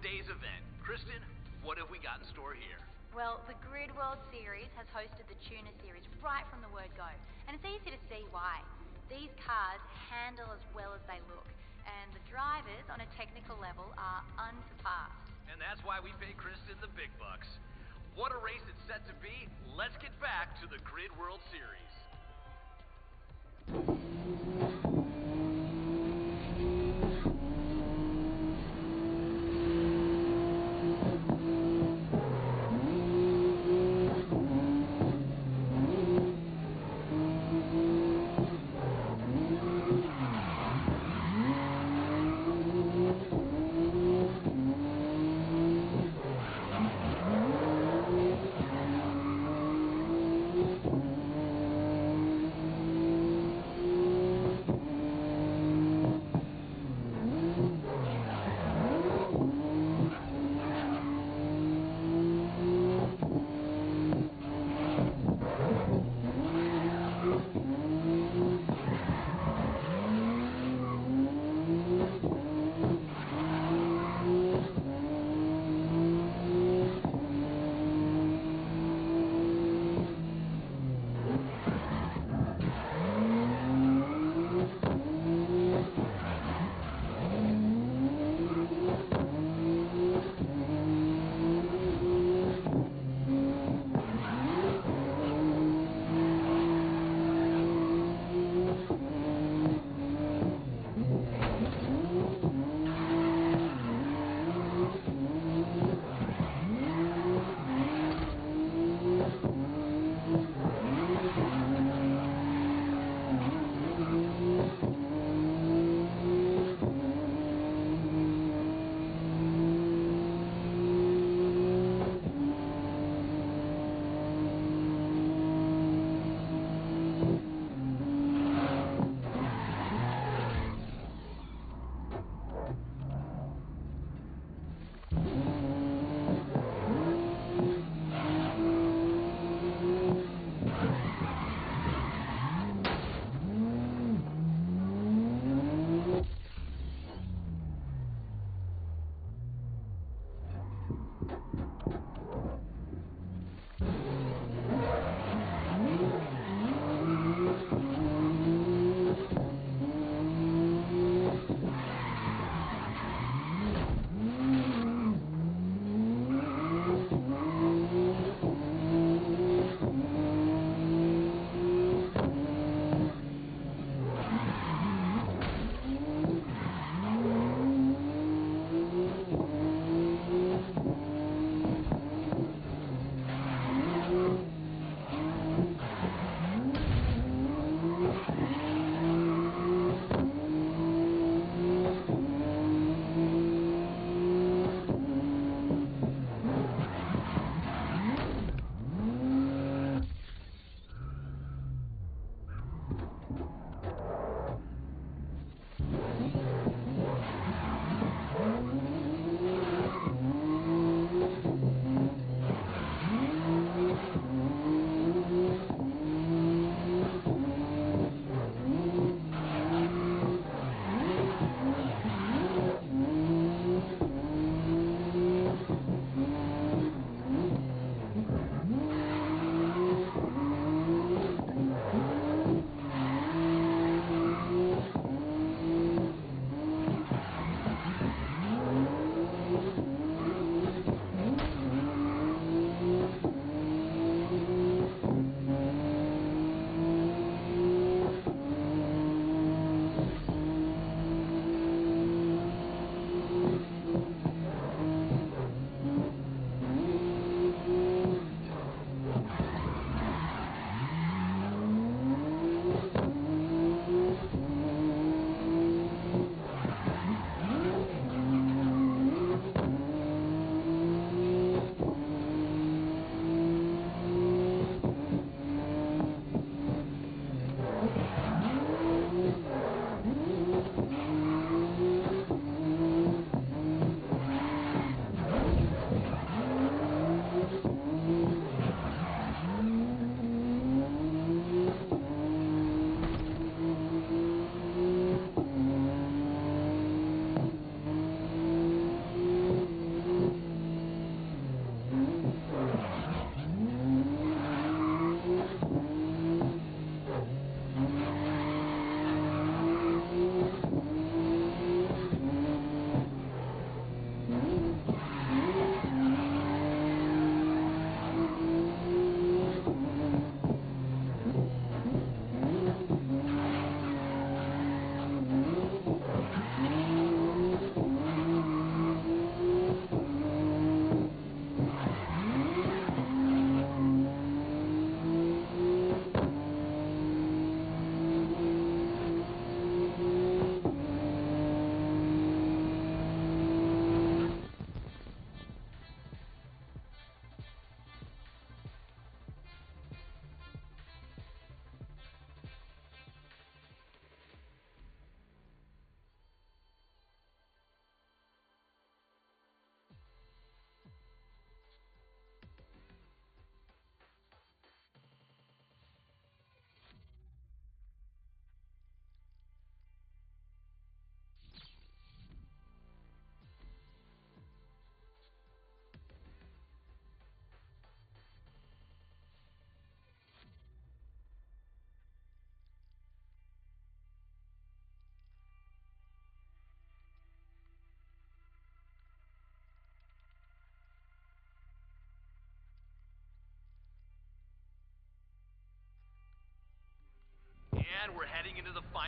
today's event. Kristen, what have we got in store here? Well, the Grid World Series has hosted the Tuner Series right from the word go, and it's easy to see why. These cars handle as well as they look, and the drivers on a technical level are unsurpassed. And that's why we pay Kristen the big bucks. What a race it's set to be. Let's get back to the Grid World Series.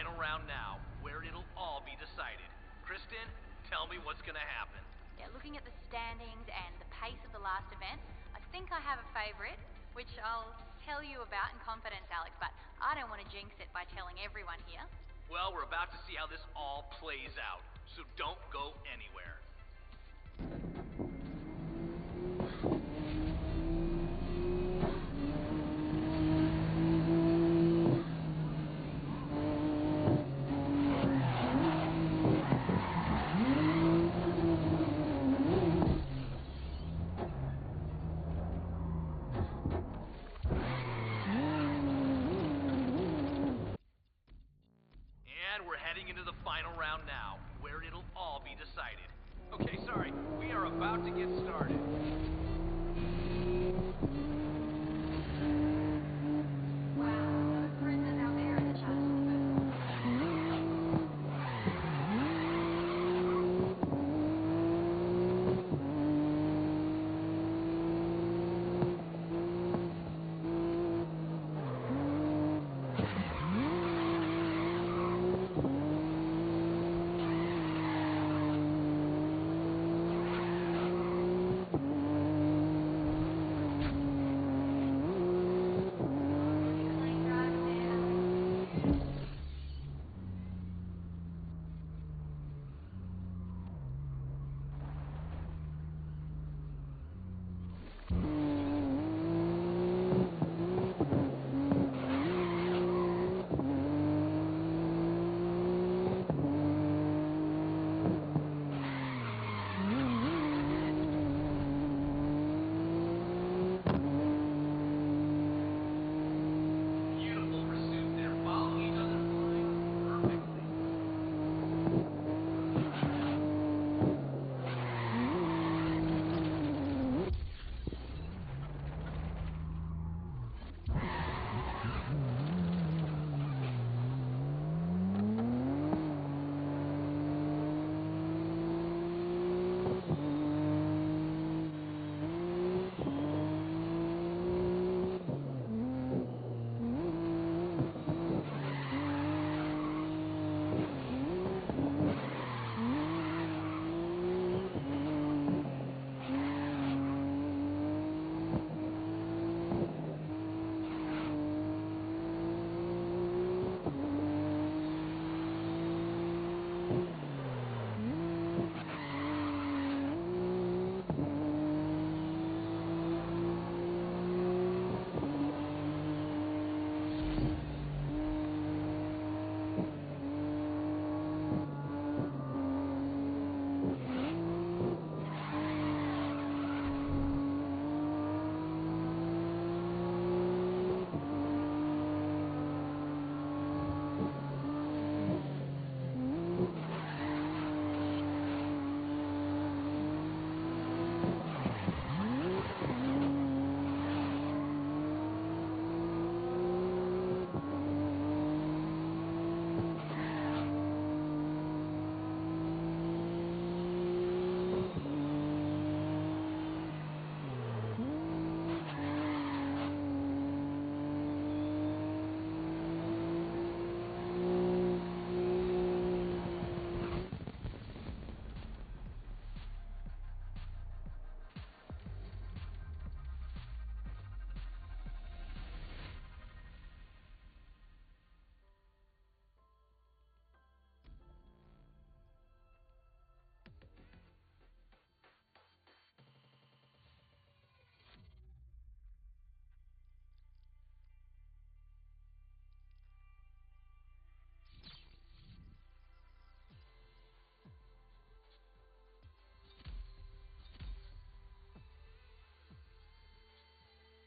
Final round now, where it'll all be decided. Kristen, tell me what's gonna happen. Yeah, looking at the standings and the pace of the last event, I think I have a favourite, which I'll tell you about in confidence, Alex, but I don't want to jinx it by telling everyone here. Well, we're about to see how this all plays out, so don't go anywhere. And we're heading into the final round now, where it'll all be decided. Okay, sorry, we are about to get started.